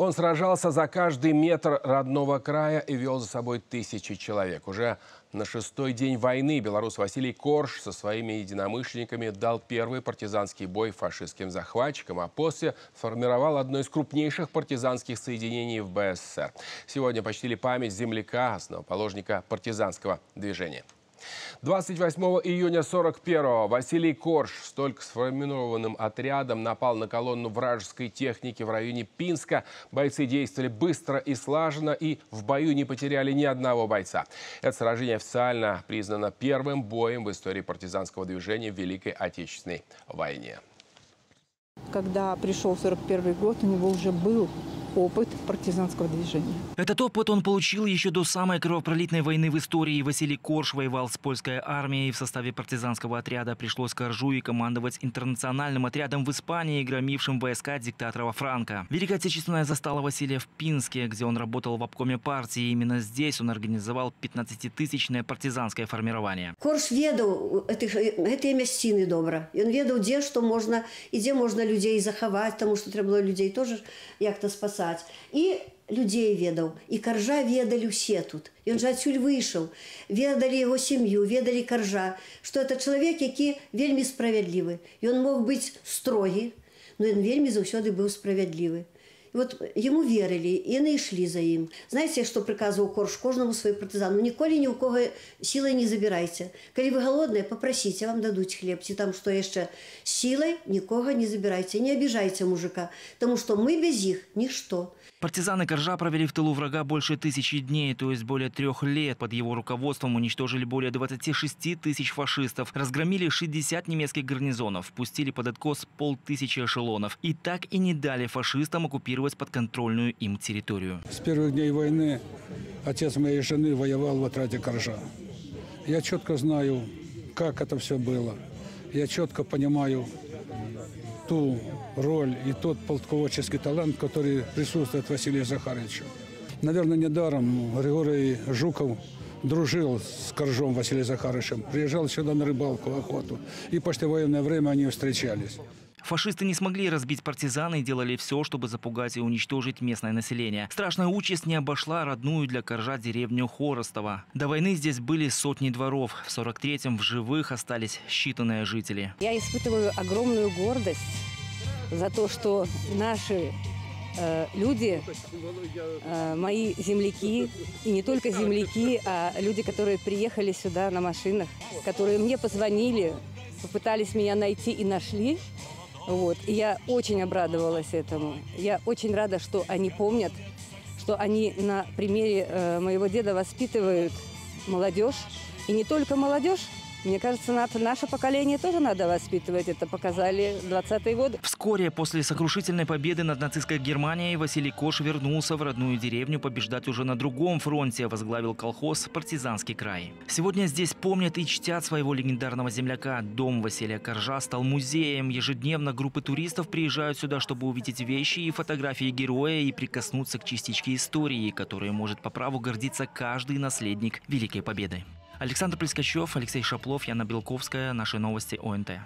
Он сражался за каждый метр родного края и вел за собой тысячи человек. Уже на шестой день войны белорус Василий Корж со своими единомышленниками дал первый партизанский бой фашистским захватчикам, а после формировал одно из крупнейших партизанских соединений в БССР. Сегодня почтили память земляка, основоположника партизанского движения. 28 июня 41-го Василий Корж с только сформированным отрядом напал на колонну вражеской техники в районе Пинска. Бойцы действовали быстро и слаженно и в бою не потеряли ни одного бойца. Это сражение официально признано первым боем в истории партизанского движения в Великой Отечественной войне. Когда пришел 41 год, у него уже был опыт партизанского движения. Этот опыт он получил еще до самой кровопролитной войны в истории. Василий Корж воевал с польской армией. В составе партизанского отряда пришлось Коржу и командовать интернациональным отрядом в Испании, громившим войска диктатора Франка. Великая Отечественная застала Василия в Пинске, где он работал в обкоме партии. Именно здесь он организовал 15-тысячное партизанское формирование. Корж ведаў гэтыя мясціны добра. Ён ведаў, дзе што можна і дзе можна людзей захаваць, таму што трэба было людзей тоже як-то спасаць Пісаць і людзей ведаў і каржа ведалі ўсе тут. Ён жа адсюль выйшаў ведалі яго сям'ю ведалі каржа што это чалавек які вельмі справядлівы. Ён мог быць строгі но ён вельмі заўсёды быў справядлівы вот ему верылі яны ішлі за ім знаете што прыказваў корж кожнаму сваю партызану ніколі ні ў кого сілай не забірайце калі вы галодныя попрасіце вам дадуць хлеб ці там што яшчэ сілай нікога не забірайце не обижайце мужика тому что мы без іх нішто Партизаны Коржа провели в тылу врага больше тысячи дней, то есть более трех лет. Под его руководством уничтожили более 26 тысяч фашистов, разгромили 60 немецких гарнизонов, пустили под откос полтысячи эшелонов и так и не дали фашистам оккупировать подконтрольную им территорию. С первых дней войны отец моей жены воевал в отряде Коржа. Я четко знаю, как это все было. Я четко понимаю ту роль и тот полководческий талант, который присутствует в Василии Захаровиче. Наверное, недаром Григорий Жуков дружил с Коржом Василием Захаровичем, приезжал сюда на рыбалку, охоту. И почти военное время они встречались. Фашисты не смогли разбить партизаны и делали все, чтобы запугать и уничтожить местное население. Страшная участь не обошла родную для Коржа деревню Хоростово. До войны здесь были сотни дворов. В 43-м в живых остались считанные жители. Я испытываю огромную гордость за то, что наши э, люди, э, мои земляки, и не только земляки, а люди, которые приехали сюда на машинах, которые мне позвонили, попытались меня найти и нашли, вот. И я очень обрадовалась этому. Я очень рада, что они помнят, что они на примере э, моего деда воспитывают молодежь. И не только молодежь, мне кажется, надо, наше поколение тоже надо воспитывать. Это показали 20-е годы. Вскоре после сокрушительной победы над нацистской Германией Василий Кош вернулся в родную деревню побеждать уже на другом фронте. Возглавил колхоз «Партизанский край». Сегодня здесь помнят и чтят своего легендарного земляка. Дом Василия Коржа стал музеем. Ежедневно группы туристов приезжают сюда, чтобы увидеть вещи и фотографии героя и прикоснуться к частичке истории, которой может по праву гордиться каждый наследник Великой Победы. Александр Плескачев, Алексей Шаплов, Яна Белковская. Наши новости ОНТ.